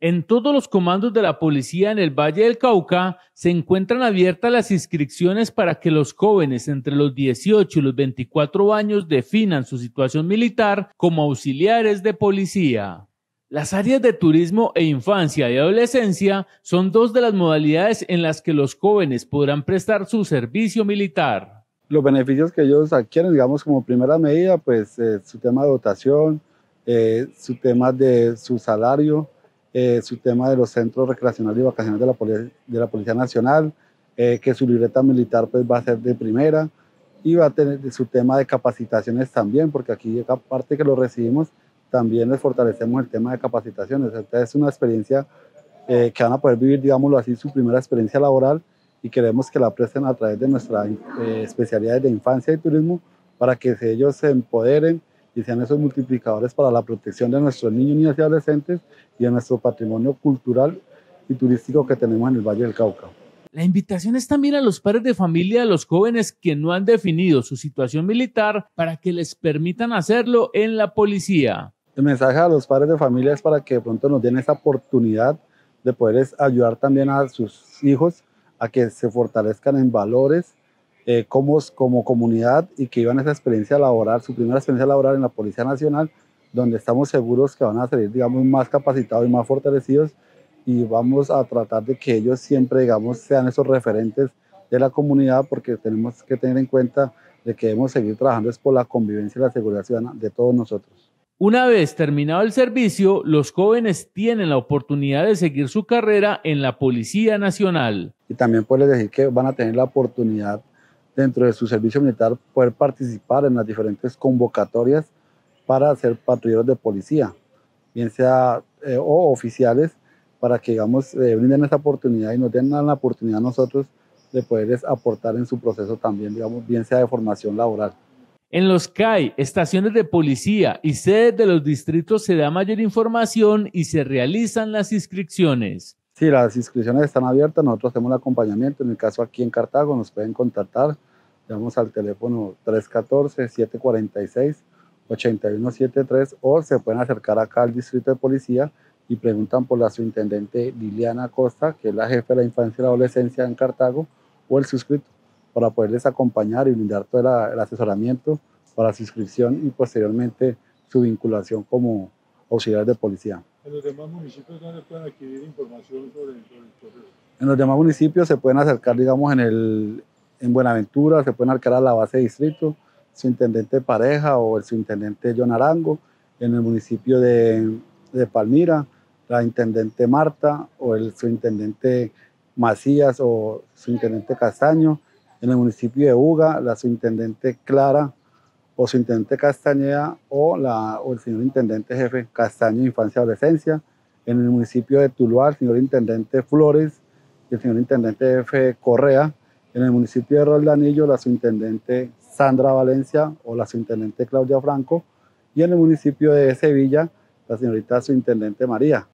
En todos los comandos de la policía en el Valle del Cauca se encuentran abiertas las inscripciones para que los jóvenes entre los 18 y los 24 años definan su situación militar como auxiliares de policía. Las áreas de turismo e infancia y adolescencia son dos de las modalidades en las que los jóvenes podrán prestar su servicio militar. Los beneficios que ellos adquieren, digamos, como primera medida, pues eh, su tema de dotación, eh, su tema de su salario, eh, su tema de los centros recreacionales y vacaciones de la, de la Policía Nacional, eh, que su libreta militar pues va a ser de primera y va a tener su tema de capacitaciones también, porque aquí aparte que lo recibimos, también les fortalecemos el tema de capacitaciones. Esta es una experiencia eh, que van a poder vivir, digámoslo así, su primera experiencia laboral y queremos que la presten a través de nuestra especialidad de infancia y turismo para que ellos se empoderen y sean esos multiplicadores para la protección de nuestros niños, niñas y adolescentes y de nuestro patrimonio cultural y turístico que tenemos en el Valle del Cauca. La invitación es también a los padres de familia, a los jóvenes que no han definido su situación militar para que les permitan hacerlo en la policía. El mensaje a los padres de familia es para que de pronto nos den esa oportunidad de poder ayudar también a sus hijos a que se fortalezcan en valores eh, como, como comunidad y que iban a esa experiencia laboral, su primera experiencia laboral en la Policía Nacional, donde estamos seguros que van a salir, digamos, más capacitados y más fortalecidos y vamos a tratar de que ellos siempre, digamos, sean esos referentes de la comunidad porque tenemos que tener en cuenta de que debemos seguir trabajando es por la convivencia y la seguridad ciudadana de todos nosotros. Una vez terminado el servicio, los jóvenes tienen la oportunidad de seguir su carrera en la Policía Nacional. Y también puedes decir que van a tener la oportunidad dentro de su servicio militar poder participar en las diferentes convocatorias para ser patrulleros de policía, bien sea eh, o oficiales, para que digamos eh, brinden esa oportunidad y nos den la oportunidad a nosotros de poderles aportar en su proceso también, digamos, bien sea de formación laboral. En los CAI, estaciones de policía y sedes de los distritos se da mayor información y se realizan las inscripciones. Sí, las inscripciones están abiertas, nosotros hacemos el acompañamiento, en el caso aquí en Cartago nos pueden contactar, llamamos al teléfono 314-746-8173 o se pueden acercar acá al distrito de policía y preguntan por la subintendente Liliana Costa, que es la jefe de la infancia y la adolescencia en Cartago, o el suscrito, para poderles acompañar y brindar todo el asesoramiento para su inscripción y posteriormente su vinculación como auxiliar de policía. ¿En los demás municipios dónde pueden adquirir información sobre, el proceso? En los demás municipios se pueden acercar, digamos, en, el, en Buenaventura, se pueden acercar a la base de distrito, su intendente Pareja o el subintendente John Arango, en el municipio de, de Palmira, la intendente Marta o el subintendente Macías o subintendente Castaño, en el municipio de Uga, la subintendente Clara o su intendente Castañeda o, la, o el señor intendente jefe Castaño Infancia y Adolescencia. En el municipio de Tuluá, el señor intendente Flores y el señor intendente jefe Correa. En el municipio de Roldanillo, la subintendente Sandra Valencia o la subintendente Claudia Franco. Y en el municipio de Sevilla, la señorita subintendente María.